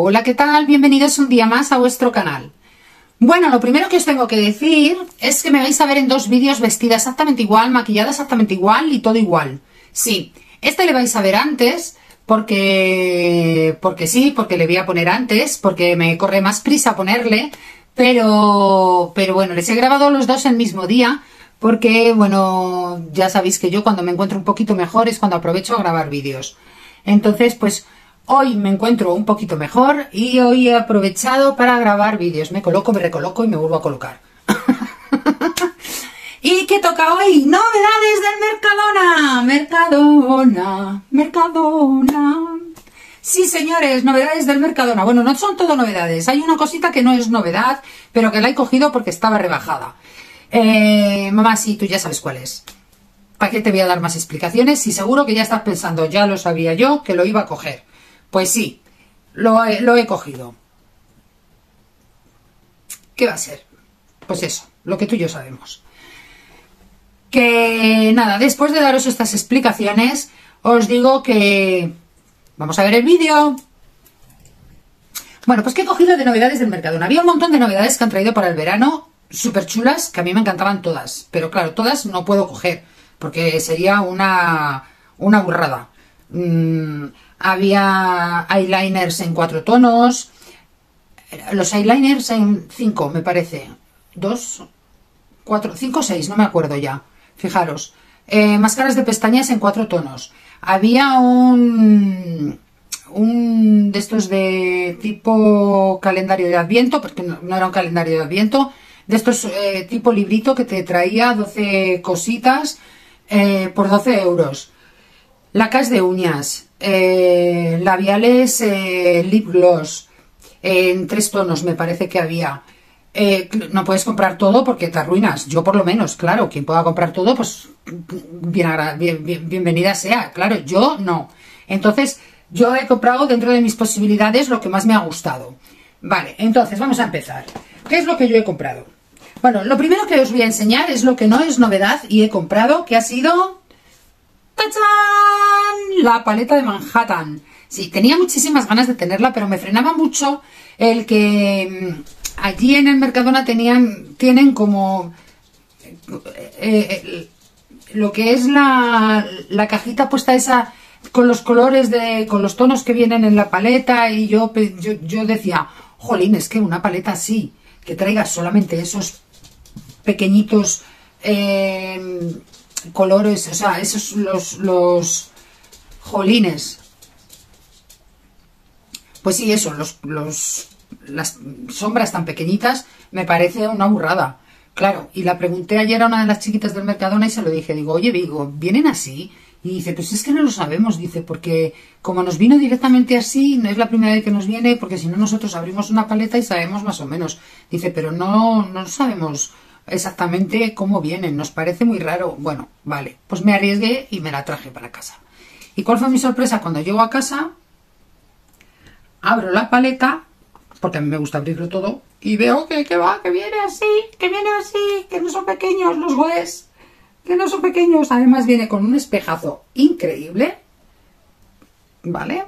Hola, ¿qué tal? Bienvenidos un día más a vuestro canal. Bueno, lo primero que os tengo que decir es que me vais a ver en dos vídeos vestida exactamente igual, maquillada exactamente igual y todo igual. Sí, este le vais a ver antes porque, porque sí, porque le voy a poner antes, porque me corre más prisa ponerle, pero, pero bueno, les he grabado los dos el mismo día porque, bueno, ya sabéis que yo cuando me encuentro un poquito mejor es cuando aprovecho a grabar vídeos. Entonces, pues hoy me encuentro un poquito mejor y hoy he aprovechado para grabar vídeos. Me coloco, me recoloco y me vuelvo a colocar. ¿Y qué toca hoy? ¡Novedades del Mercadona! Mercadona, Mercadona. Sí, señores, novedades del Mercadona. Bueno, no son todo novedades. Hay una cosita que no es novedad, pero que la he cogido porque estaba rebajada. Eh, mamá, sí, tú ya sabes cuál es. ¿Para qué te voy a dar más explicaciones? Y seguro que ya estás pensando, ya lo sabía yo, que lo iba a coger. Pues sí, lo he, cogido. ¿Qué va a ser? Pues eso, lo que tú y yo sabemos. Que nada, después de daros estas explicaciones, os digo que vamos a ver el vídeo. Bueno, pues que he cogido de novedades del Mercadona. Había un montón de novedades que han traído para el verano, súper chulas, que a mí me encantaban todas. Pero claro, todas no puedo coger, porque sería una, una burrada. Mm, había eyeliners en cuatro tonos, los eyeliners en cinco, me parece. Dos, cuatro, cinco, seis, no me acuerdo ya. Fijaros. Eh, máscaras de pestañas en cuatro tonos. Había un, un de estos de tipo calendario de Adviento, porque no, era un calendario de Adviento, de estos eh, tipo librito que te traía 12 cositas eh, por 12 euros. Lacas de uñas, eh, labiales eh, lip gloss, en tres tonos me parece que había. Eh, no puedes comprar todo porque te arruinas. Yo por lo menos, claro, quien pueda comprar todo, pues bien, bienvenida sea. Claro, yo no. Entonces, yo he comprado dentro de mis posibilidades lo que más me ha gustado. Vale, entonces vamos a empezar. ¿Qué es lo que yo he comprado? Bueno, lo primero que os voy a enseñar es lo que no es novedad y he comprado, que ha sido... ¡Tachán! La paleta de Manhattan. Sí, tenía muchísimas ganas de tenerla, pero me frenaba mucho el que mm, allí en el Mercadona tenían, tienen como eh, eh, lo que es la, la cajita puesta esa con los colores de, con los tonos que vienen en la paleta y yo, yo, yo decía, jolín, es que una paleta así, que traiga solamente esos pequeñitos eh, colores, o sea, esos los, los jolines. Pues sí, eso, los, los, las sombras tan pequeñitas me parece una burrada. Claro, y la pregunté ayer a una de las chiquitas del Mercadona y se lo dije, digo, oye, digo, ¿vienen así? Y dice, pues es que no lo sabemos, dice, porque como nos vino directamente así, no es la primera vez que nos viene, porque si no nosotros abrimos una paleta y sabemos más o menos. Dice, pero no, no sabemos exactamente cómo vienen, nos parece muy raro. Bueno, vale, pues me arriesgué y me la traje para casa. ¿Y cuál fue mi sorpresa? Cuando llego a casa, abro la paleta, porque a mí me gusta abrirlo todo, y veo que, va, que viene así, que viene así, que no son pequeños los juez que no son pequeños. Además viene con un espejazo increíble, ¿vale?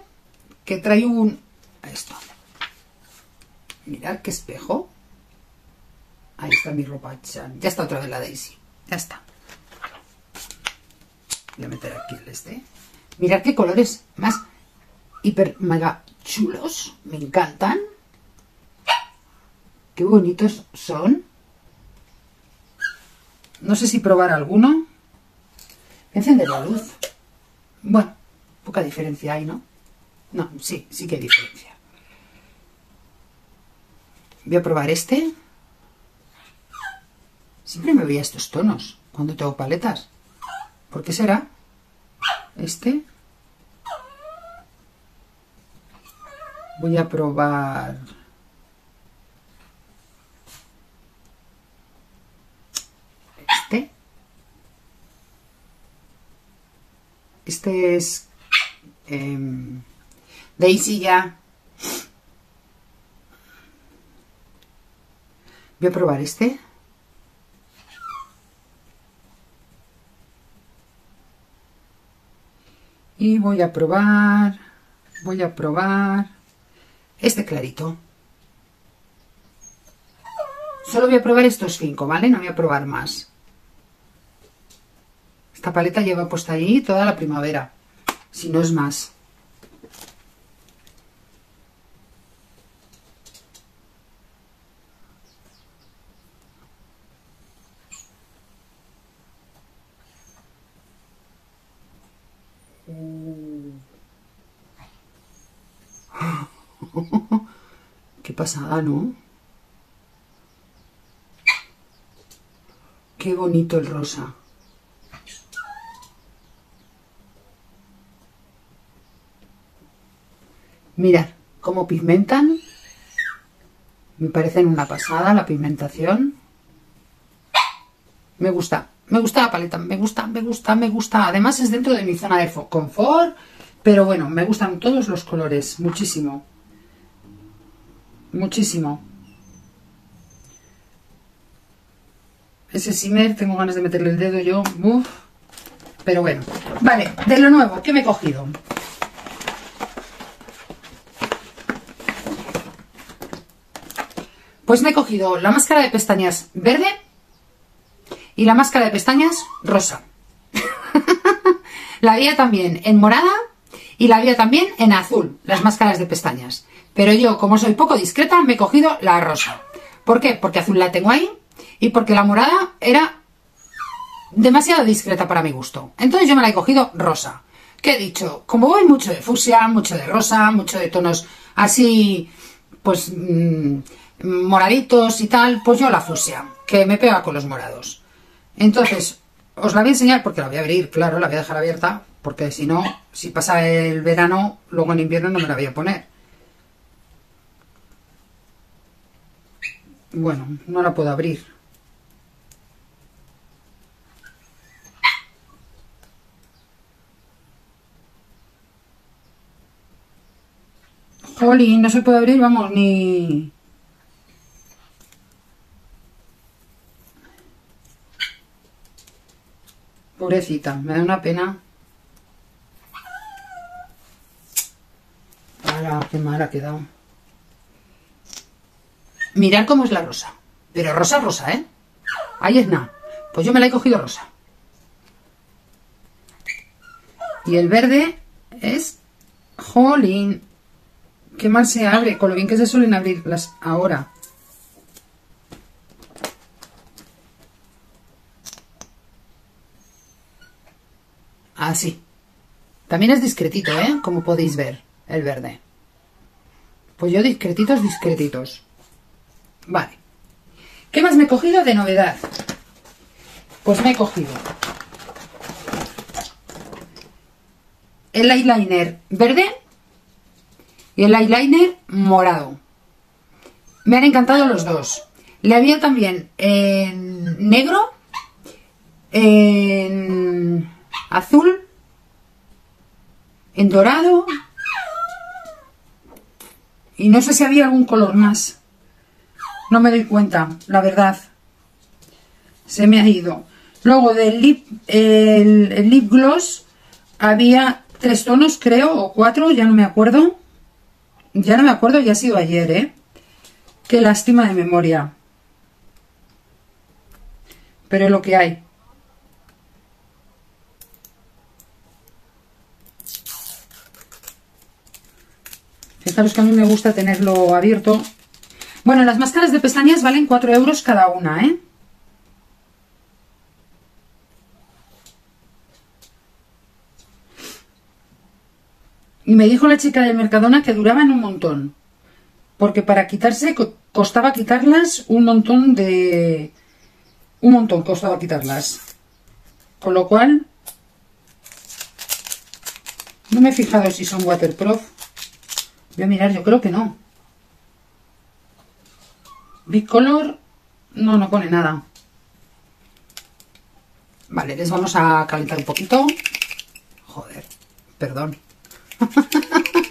Que trae un... Esto. Mirad qué espejo. Ahí está mi ropa. Ya está otra vez la Daisy. Ya está. Voy a meter aquí el este. Mirad qué colores más hiper mega chulos. Me encantan. Qué bonitos son. No sé si probar alguno. Encender la luz. Bueno, poca diferencia hay, ¿no? No, sí, sí que hay diferencia. Voy a probar este. Siempre me veía estos tonos cuando tengo paletas. ¿Por qué será? Este. Voy a probar... Este. Este es... Eh, Daisy ya. Voy a probar este. Y voy a probar, voy a probar este clarito. Solo voy a probar estos cinco, ¿vale? No voy a probar más. Esta paleta lleva puesta ahí toda la primavera, si no es más. Qué pasada, ¿no? Qué bonito el rosa. Mirad cómo pigmentan. Me parecen una pasada la pigmentación. Me gusta, me gusta la paleta, me gusta, me gusta, me gusta. Además es dentro de mi zona de confort, pero bueno, me gustan todos los colores, muchísimo. Muchísimo. Ese Simmer, tengo ganas de meterle el dedo yo. Pero bueno. Vale, de lo nuevo, ¿qué me he cogido? Pues me he cogido la máscara de pestañas verde y la máscara de pestañas rosa. la había también en morada y la había también en azul, las máscaras de pestañas. Pero yo, como soy poco discreta, me he cogido la rosa. ¿Por qué? Porque azul la tengo ahí y porque la morada era demasiado discreta para mi gusto. Entonces yo me la he cogido rosa. ¿Qué he dicho? Como voy mucho de fucsia, mucho de rosa, mucho de tonos así, pues... Mm, moraditos y tal, pues yo la fusia, que me pega con los morados. Entonces, os la voy a enseñar porque la voy a abrir, claro, la voy a dejar abierta, porque si no, si pasa el verano, luego en invierno no me la voy a poner. Bueno, no la puedo abrir. Jolín, no se puede abrir, vamos, ni... Pobrecita, me da una pena. ¡Hala, qué mal ha quedado! Mirad cómo es la rosa. Pero rosa, rosa, ¿eh? Ahí es nada. Pues yo me la he cogido rosa. Y el verde es... ¡Jolín! Qué mal se abre, con lo bien que se suelen abrir las ahora. Así. También es discretito, ¿eh? Como podéis ver, el verde. Pues yo discretitos, discretitos. Vale. ¿Qué más me he cogido de novedad? Pues me he cogido el eyeliner verde y el eyeliner morado. Me han encantado los dos. Le había también en negro, en azul, en dorado y no sé si había algún color más. No me doy cuenta, la verdad. Se me ha ido. Luego del lip, el, lip gloss había tres tonos, creo, o cuatro, ya no me acuerdo. Ya no me acuerdo, ya ha sido ayer, ¿eh? Qué lástima de memoria. Pero es lo que hay. Fijaros que a mí me gusta tenerlo abierto. Bueno, las máscaras de pestañas valen 4 euros cada una, ¿eh? Y me dijo la chica del Mercadona que duraban un montón. Porque para quitarse costaba quitarlas un montón de... Un montón costaba quitarlas. Con lo cual... No me he fijado si son waterproof. Voy a mirar, yo creo que no. Bicolor, no, no pone nada. Vale, les vamos a calentar un poquito. Joder, perdón.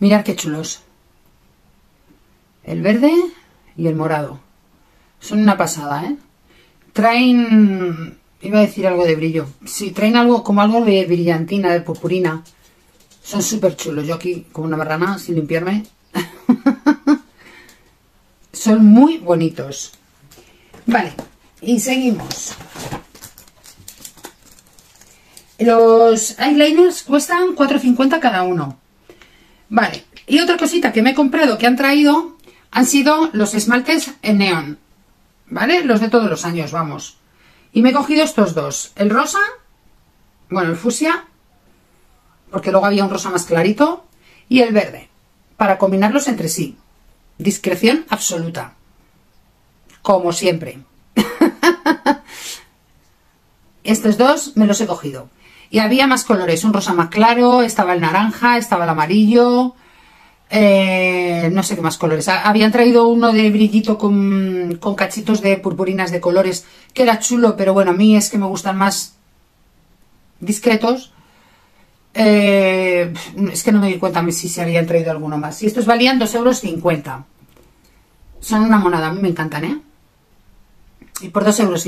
Mirad qué chulos. El verde y el morado. Son una pasada, ¿eh? Traen... Iba a decir algo de brillo. Sí, traen algo como algo de brillantina, de purpurina. Son súper chulos. Yo aquí, como una barrana, sin limpiarme. Son muy bonitos. Vale, y seguimos. Los eyeliners cuestan 4,50 cada uno. Vale, y otra cosita que me he comprado que han traído han sido los esmaltes en neón. ¿Vale? Los de todos los años, vamos. Y me he cogido estos dos. El rosa, bueno, el fusia, porque luego había un rosa más clarito, y el verde, para combinarlos entre sí. Discreción absoluta. Como siempre. Estos dos me los he cogido. Y había más colores, un rosa más claro, estaba el naranja, estaba el amarillo, eh, no sé qué más colores. Habían traído uno de brillito con, con, cachitos de purpurinas de colores, que era chulo, pero bueno, a mí es que me gustan más discretos. Eh, es que no me di cuenta si se habían traído alguno más. Y estos valían 2,50 euros. Son una monada, a mí me encantan, ¿eh? Y por 2,50 euros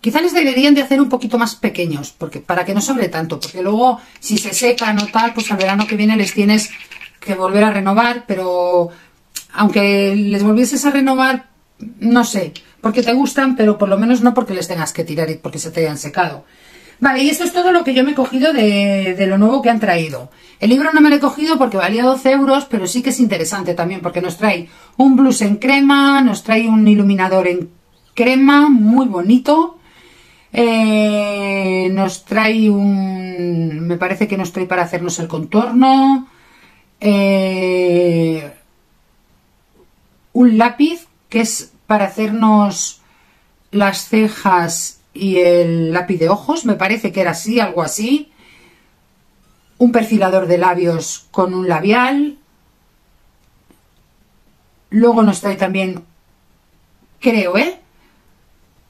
Quizá les deberían de hacer un poquito más pequeños, porque para que no sobre tanto, porque luego si se secan o tal, pues al verano que viene les tienes que volver a renovar, pero aunque les volvieses a renovar, no sé, porque te gustan, pero por lo menos no porque les tengas que tirar y porque se te hayan secado. Vale, y esto es todo lo que yo me he cogido de, de, lo nuevo que han traído. El libro no me lo he cogido porque valía 12 euros, pero sí que es interesante también porque nos trae un blues en crema, nos trae un iluminador en crema, muy bonito, eh, nos trae un... me parece que nos trae para hacernos el contorno. Eh, un lápiz que es para hacernos las cejas y el lápiz de ojos. Me parece que era así, algo así. Un perfilador de labios con un labial. Luego nos trae también, creo, ¿eh?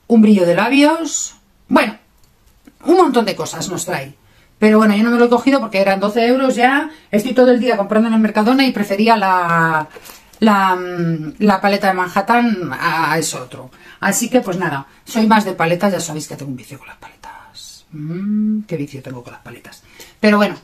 Un brillo de labios bueno, un montón de cosas nos trae. Pero bueno, yo no me lo he cogido porque eran 12 euros ya. Estoy todo el día comprando en el Mercadona y prefería la, la, mm, paleta de Manhattan a eso otro. Así que pues nada, soy más de paletas. Ya sabéis que tengo un vicio con las paletas. Mm, qué vicio tengo con las paletas. Pero bueno,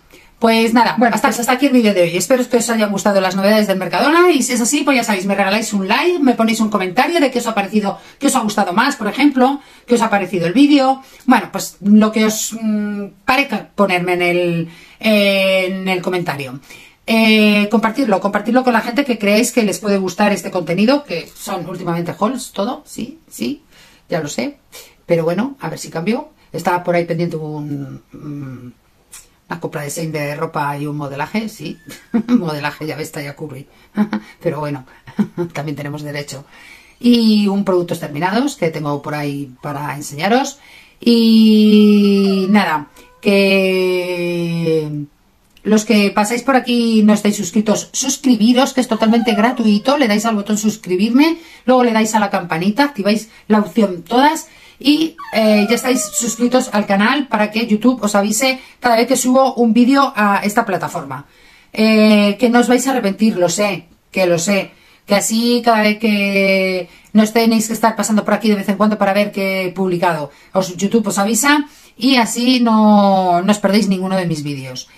pues nada, bueno, hasta, hasta aquí el vídeo de hoy. Espero que os hayan gustado las novedades del Mercadona y si es así, pues ya sabéis, me regaláis un like, me ponéis un comentario de qué os ha parecido, qué os ha gustado más, por ejemplo, qué os ha parecido el vídeo. Bueno, pues lo que os mmm, parezca ponerme en el, en el comentario. Eh, compartirlo, compartirlo con la gente que creéis que les puede gustar este contenido, que son últimamente hauls, todo, sí, sí, ya lo sé. Pero bueno, a ver si cambio. Estaba por ahí pendiente un... Mm, compra de Sein de ropa y un modelaje, sí, modelaje ya ves, ya curry, pero bueno, también tenemos derecho. Y un productos terminados que tengo por ahí para enseñaros. Y nada, que los que pasáis por aquí no estáis suscritos, suscribiros, que es totalmente gratuito, le dais al botón suscribirme, luego le dais a la campanita, activáis la opción todas y eh, ya estáis suscritos al canal para que YouTube os avise cada vez que subo un vídeo a esta plataforma. Eh, que no os vais a arrepentir, lo sé, que lo sé. Que así cada vez que no tenéis que estar pasando por aquí de vez en cuando para ver que he publicado, os, YouTube os avisa y así no, no os perdéis ninguno de mis vídeos.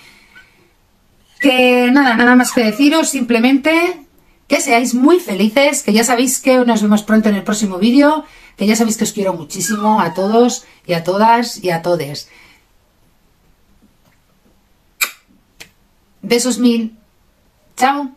Que nada, nada más que deciros, simplemente que seáis muy felices, que ya sabéis que nos vemos pronto en el próximo vídeo que ya sabéis que os quiero muchísimo a todos y a todas y a todes. Besos mil. Chao.